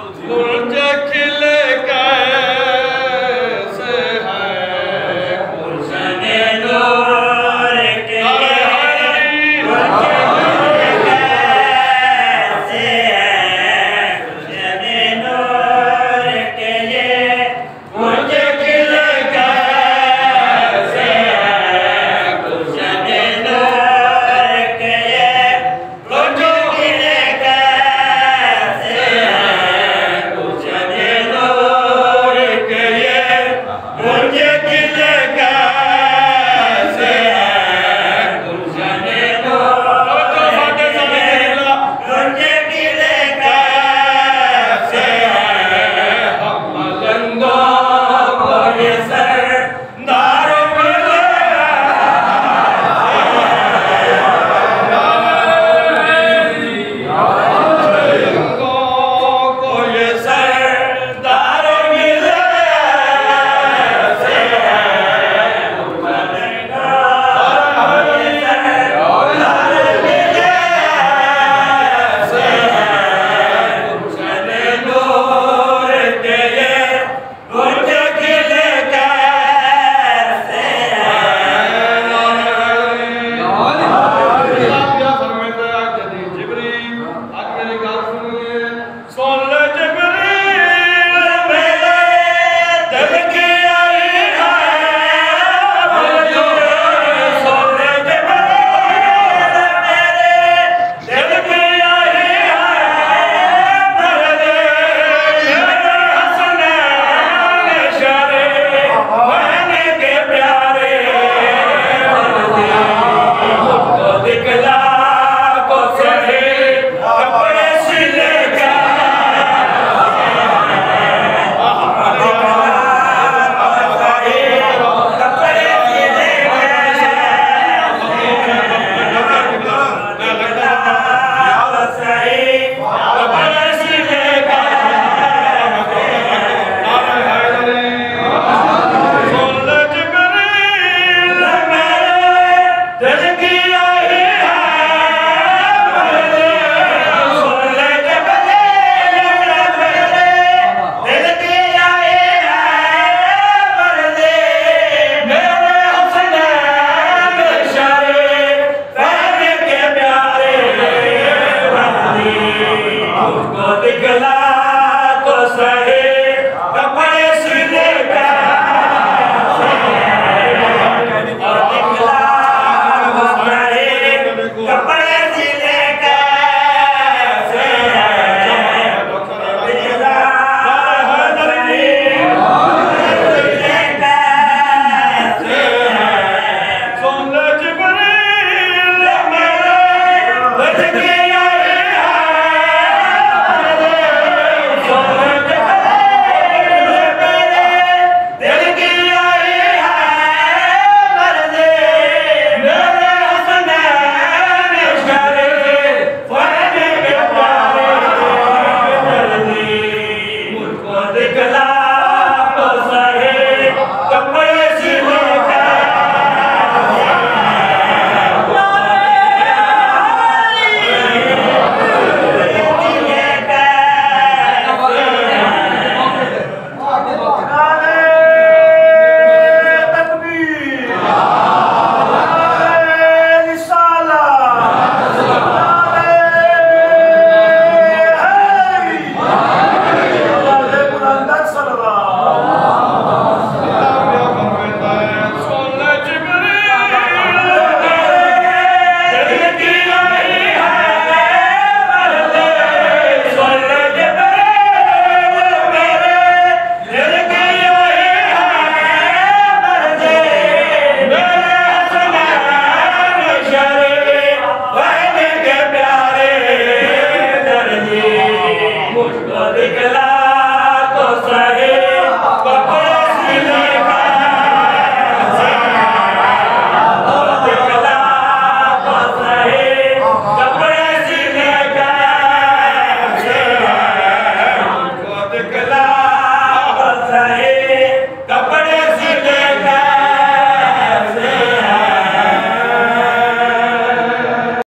Konstantin.